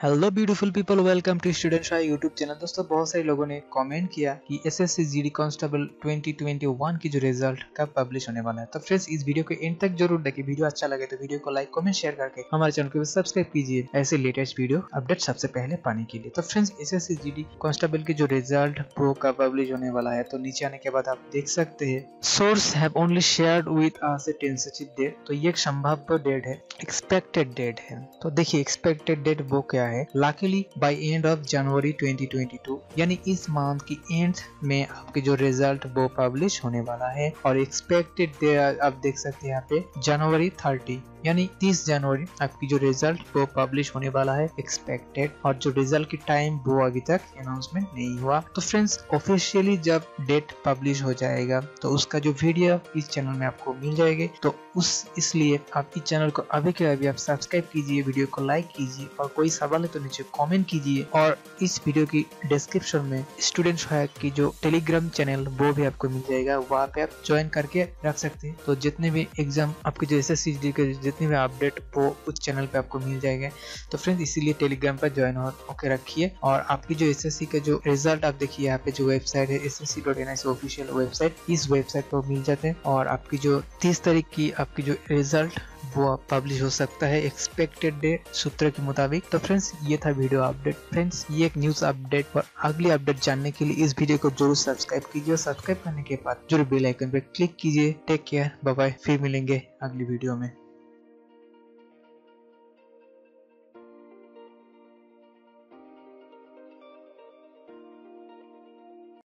Hello beautiful people welcome to student Shah YouTube channel दोस्तों, बहुत सारे लोगों ने कमेंट किया कि S S C G D constable 2021 की जो रिज़ल्ट कब पब्लिश होने वाला है। तो फ्रेंड्स इस वीडियो को एंड तक ज़रूर देखें। वीडियो अच्छा लगे तो वीडियो को लाइक कमेंट शेयर करके हमारे चैनल को सब्सक्राइब कीजिए। ऐसे लेटेस्ट वीडियो अपडेट सबसे पहले पाने के लिए। तो फ्रेंड्स एस एस कॉन्स्टेबल की जो रिज़ल्ट वो कब पब्लिश होने वाला है तो नीचे आने के बाद आप देख सकते हैं। सोर्स हैव ओनली डेट तो ये एक संभाव्य डेट है। एक्सपेक्टेड डेट है। तो देखिए एक्सपेक्टेड डेट वो क्या है luckily by end of January 2022 यानी इस मंथ की एंड में आपके जो रिज़ल्ट वो पब्लिश होने वाला है, और एक्सपेक्टेड आप देख सकते हैं यहाँ पे जनवरी 30 यानी 30 जनवरी आपकी जो रिज़ल्ट वो पब्लिश होने वाला है एक्सपेक्टेड और जो रिज़ल्ट की टाइम वो अभी तक अनाउंसमेंट नहीं हुआ। तो फ्रेंड्स ऑफिशियली जब डेट पब्लिश हो जाएगा तो उसका जो वीडियो इस चैनल में आपको मिल जाएगी। तो उस, इसलिए आप इस चैनल को अभी के अभी आप सब्सक्राइब कीजिए वीडियो को लाइक कीजिए, और कोई सवाल है तो नीचे कमेंट कीजिए। और इस वीडियो की डिस्क्रिप्शन में स्टूडेंट सहायक की जो टेलीग्राम चैनल वो भी आपको मिल जाएगा। वहाँ पे आप ज्वाइन करके रख सकते हैं। तो जितने भी एग्ज़ाम आपके जो एस एस के जितने भी अपडेट वो उस चैनल पे आपको मिल जाएगा। तो फ्रेंड्स इसीलिए टेलीग्राम पर ज्वाइन होकर रखिए। और आपकी जो एसएससी का जो रिज़ल्ट आप देखिए, यहाँ पे जो वेबसाइट है एस एस ऑफिशियल वेबसाइट इस वेबसाइट पर मिल जाते हैं। और आपकी जो तीस तारीख की आपकी जो रिज़ल्ट वो पब्लिश हो सकता है एक्सपेक्टेड डेट सूत्र के मुताबिक। तो फ्रेंड्स ये था वीडियो अपडेट फ्रेंड्स ये एक न्यूज़ अपडेट और अगली अपडेट जानने के लिए इस वीडियो को ज़रूर सब्सक्राइब कीजिए और सब्सक्राइब करने के बाद ज़रूर बेल आइकन पर क्लिक कीजिए। टेक केयर बाय फिर मिलेंगे अगली वीडियो में।